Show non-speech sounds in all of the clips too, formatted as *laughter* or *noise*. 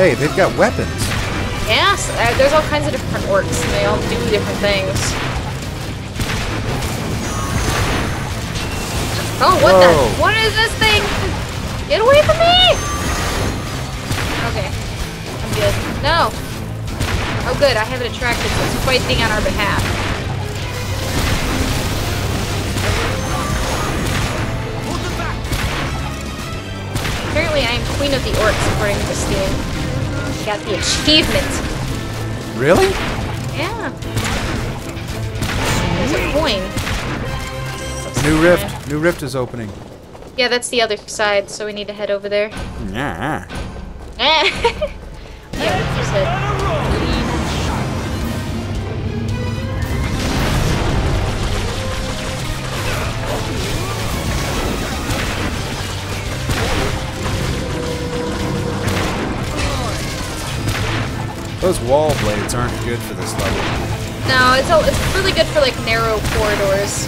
Hey, they've got weapons. Yes, uh, there's all kinds of different orcs, and they all do different things. Oh, what Whoa. the? What is this thing? Get away from me! Okay, I'm good. No. Oh, good. I have it attracted, so it's fighting on our behalf. Apparently, I am queen of the orcs, according to Steam. Got the achievement. Really? Yeah. There's a coin. New rift. New rift is opening. Yeah, that's the other side, so we need to head over there. *laughs* Yeah. yeah, Those wall blades aren't good for this level. No, it's all, it's really good for like narrow corridors.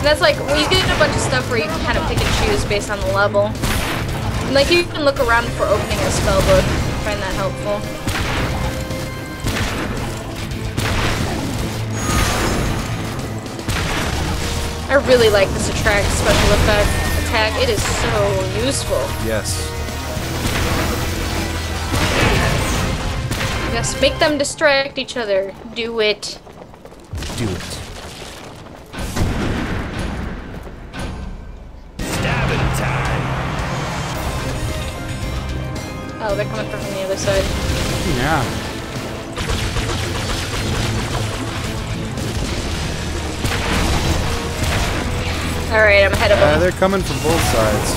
And that's like well, you get a bunch of stuff where you can kind of pick and choose based on the level. And, like you can look around for opening a spell book. Find that helpful. I really like this attract special effect attack. It is so useful. Yes. Yes, make them distract each other. Do it. Do it. Stabbing time. Oh, they're coming from the other side. Yeah. Alright, I'm ahead of Uh, them. they're coming from both sides.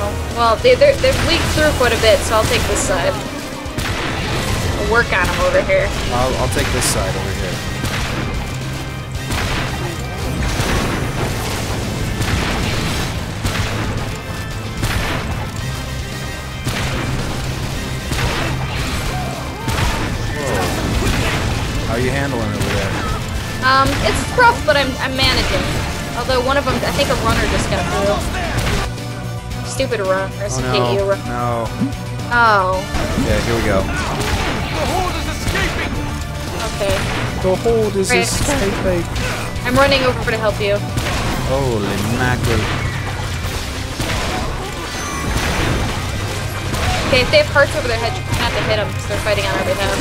Oh, well, they, they're, they've leaked through quite a bit, so I'll take this side. Work on them over here. I'll, I'll take this side over here. Whoa. How are you handling over there? Um, it's rough, but I'm, I'm managing. Although one of them, I think a runner just got through. Stupid runners, Oh I hate you. no. No. Oh, Yeah, here we go. The horde is escaping. okay. The hold is Right. escaping. I'm running over to help you. Holy mackerel. Okay, if they have hearts over their head, you have to hit them because they're fighting on our behalf.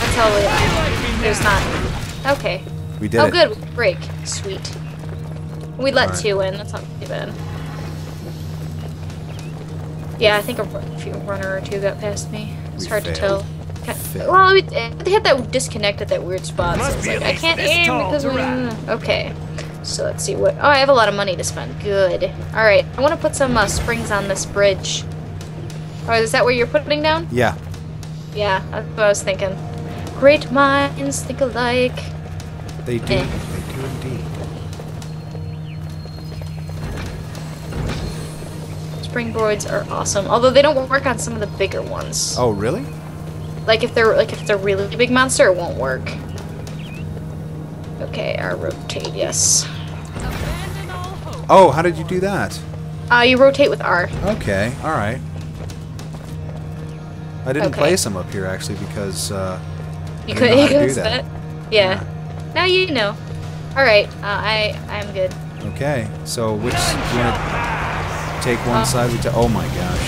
That's how we, there's not. Okay. We did oh, it. good. Break. Sweet. We let Alright. two in. That's not too bad. Yeah, I think a ru- few runner or two got past me. It's We hard to tell. Well, we they had that disconnect at that weird spot. So it's like I can't aim because we. ride. Okay. So let's see what. Oh, I have a lot of money to spend. Good. All right. I want to put some uh, springs on this bridge. Oh, is that where you're putting down? Yeah. Yeah, that's what I was thinking. Great minds think alike. They do. Eh. They do indeed. Springboards are awesome, although they don't work on some of the bigger ones. Oh, really? Like if they're like if it's a really big monster, it won't work. Okay, our rotate, yes. Oh, how did you do that? Uh, you rotate with R. Okay, alright. I didn't Okay. place them up here actually because uh, You could didn't you to do that. that. Yeah. Now you know. All right, uh, I I'm good. Okay, so which you want to take one Uh, side? We ta- oh my gosh.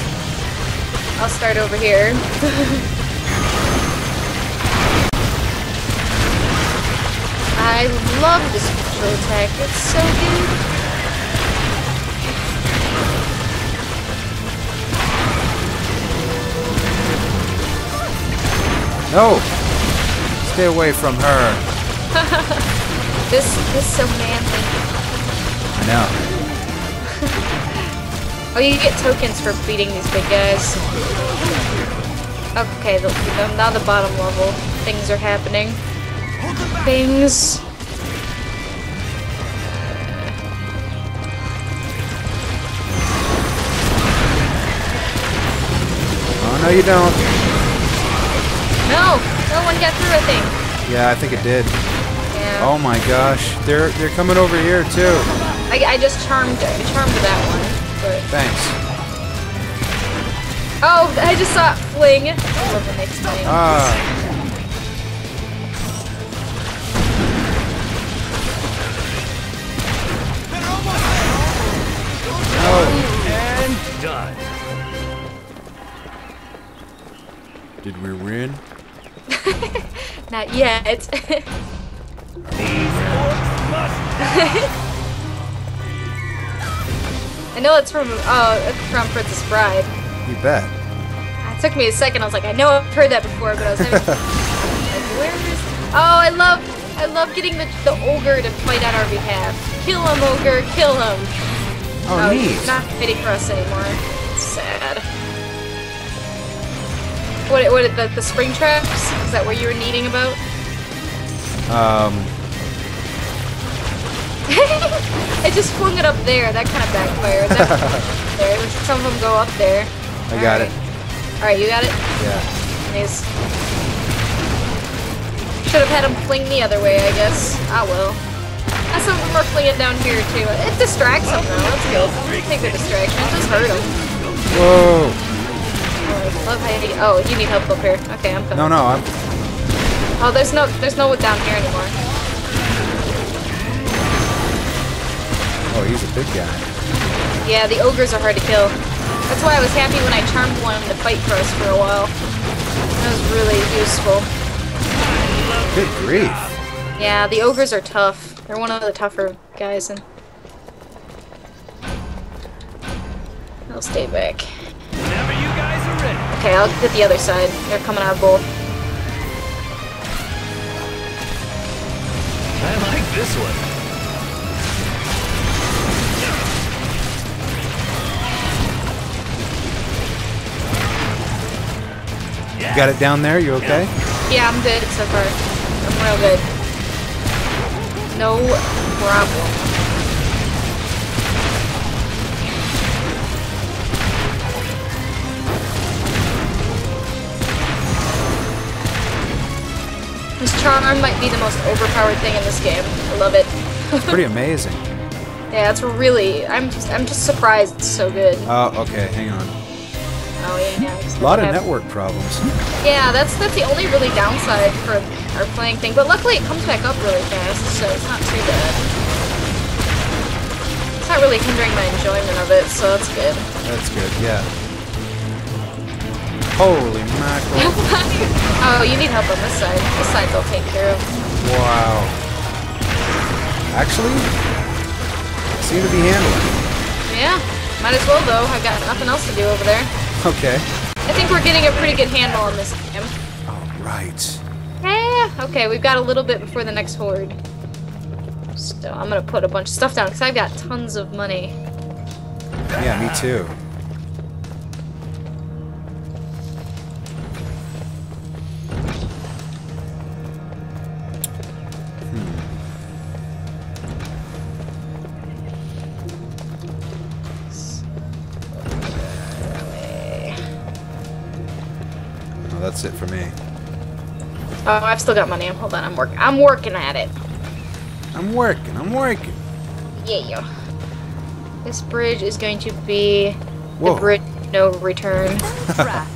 I'll start over here. *laughs* I love this special attack. It's so good. No! Stay away from her. *laughs* This this is so manly. I know. *laughs* Oh, you get tokens for beating these big guys. Okay, the, the, now the bottom level things are happening. Things. Oh no, you don't. No, no one got through. I think. Yeah, I think it did. Yeah. Oh my gosh, they're they're coming over here too. I, I just charmed charmed that one, but Thanks. Oh, I just saw it fling. I love when. Ah. They're almost and done. Did we win? *laughs* Not yet. *laughs* *laughs* These orcs must I know it's from oh, it's from Princess Bride. You bet. It took me a second. I was like, I know I've heard that before, but I was having like, where is? Oh, I love, I love getting the the ogre to fight on our behalf. Kill him, ogre, kill him. Oh, neat. he's not fighting for us anymore. It's sad. What? What? The the spring traps? Is that what you were needing about? Um, *laughs* I just flung it up there. That kind of backfired. There. *laughs* Some of them go up there. I got it. All right, you got it. Yeah. Nice. Should have had him fling the other way, I guess. I will. Ah, some of them are flinging down here too. It distracts them though. That's good. Take the distraction. Just hurt them. Whoa. Oh, love how you, oh, you need help up here. Okay, I'm coming. No, no, I'm. Oh, there's no, there's no one down here anymore. Oh, he's a big guy. Yeah, the ogres are hard to kill. That's why I was happy when I charmed one to fight for us for a while. That was really useful. Good grief. Yeah, the ogres are tough. They're one of the tougher guys, and I'll stay back. Whenever you guys are ready. Okay, I'll get the other side. They're coming out of both. I like this one. You got it down there? You okay? Yeah, I'm good so far. I'm real good. No problem. This charm might be the most overpowered thing in this game. I love it. Pretty *laughs* amazing. yeah, it's really. I'm just. I'm just surprised it's so good. Oh, okay. Hang on. A lot of have- network problems. Yeah, that's that's the only really downside for our playing thing. But luckily, it comes back up really fast, so it's not too bad. It's not really hindering my enjoyment of it, so that's good. That's good. Yeah. Holy mackerel! *laughs* oh, you need help on this side. This side they'll take care of. Wow. Actually, seem to be handling. Yeah, might as well though. I've got nothing else to do over there. Okay. I think we're getting a pretty good handle on this game. All right. Yeah. Okay, we've got a little bit before the next horde. So I'm gonna put a bunch of stuff down because I've got tons of money. Yeah, me too. That's it for me. Oh, I've still got money. Hold on, I'm working. I'm working at it. I'm working. I'm working. Yeah. This bridge is going to be Whoa. the bridge no return. *laughs* Five.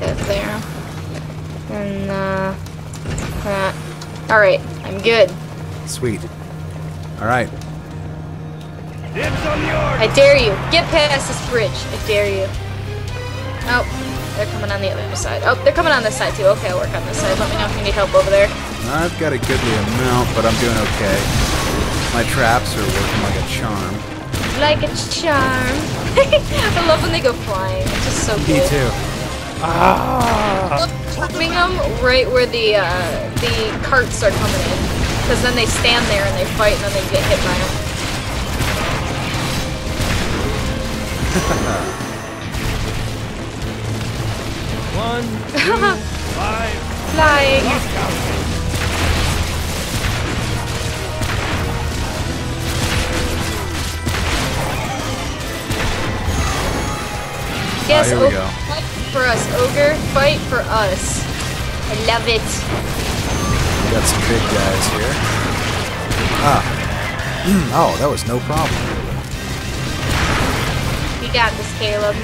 That there. And uh, that. All right, I'm good. Sweet. All I dare you. Get past this bridge. I dare you. Oh, they're coming on the other side. Oh, they're coming on this side too. Okay, I'll work on this side. Let me know if you need help over there. I've got a goodly amount, but I'm doing okay. My traps are working like a charm. Like a charm. *laughs* I love when they go flying. It's just so Me too. Ah! Timing them right where the uh, the carts are coming in, because then they stand there and they fight, and then they get hit by them. One, two, five. Flying. Yes, we ogre, fight for us, ogre. Fight for us. I love it. We Got some big guys here. Ah, oh, that was no problem. You got this, Caleb.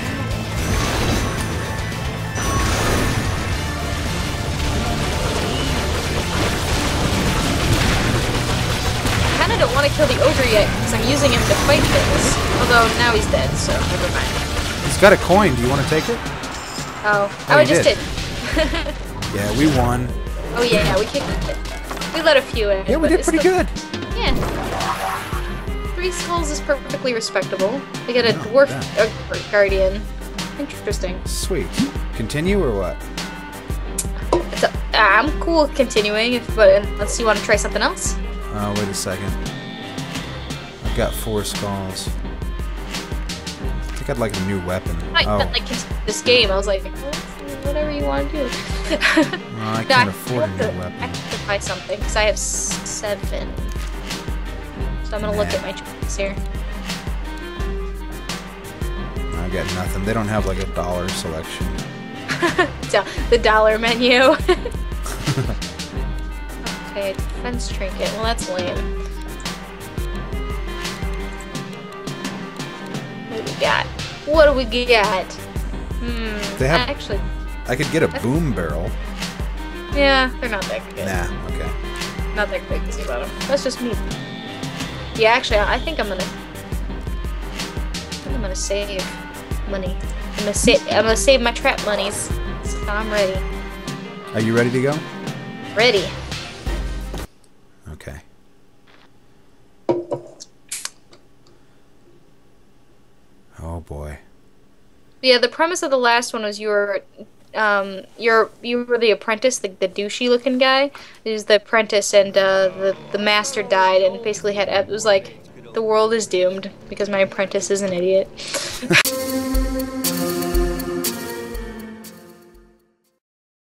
I kinda don't want to kill the ogre yet, because I'm using him to fight things. Although, now he's dead, so never mind. He's got a coin. Do you want to take it? Oh, Oh, oh, I just did. did. *laughs* Yeah, we won. Oh yeah, yeah, we kicked it. We let a few in. Yeah, we did pretty still- good. Yeah. Three skulls is perfectly respectable. We get a No, dwarf yeah. uh, guardian. Interesting. Sweet. Continue or what? A, I'm cool continuing, if, but unless you want to try something else. Uh, wait a second. I've got four skulls. I think I'd like a new weapon. I Oh, meant, like this game. I was like, well, whatever you want to do. no, I *laughs* No, can't afford a new to- I weapon. have to buy something because I have seven. So I'm gonna look at my choices here. I got nothing. They don't have like a dollar selection. *laughs* So, the dollar menu. *laughs* okay, defense trinket. Well, that's lame. What do we got? What do we got? Hmm. They have- actually, I could get a boom barrel. yeah, they're not that good. Nah, okay. Not that crazy about them. That's just me. Yeah, actually, I think I'm gonna. I think I'm gonna save money. I'm gonna save. I'm gonna save my trap monies. So I'm ready. Are you ready to go? Ready. Okay. Oh boy. Yeah, the premise of the last one was you were, um, you're you were the apprentice, the, the douchey looking guy. He was the apprentice, and uh, the the master died, and basically had it was like the world is doomed because my apprentice is an idiot. *laughs*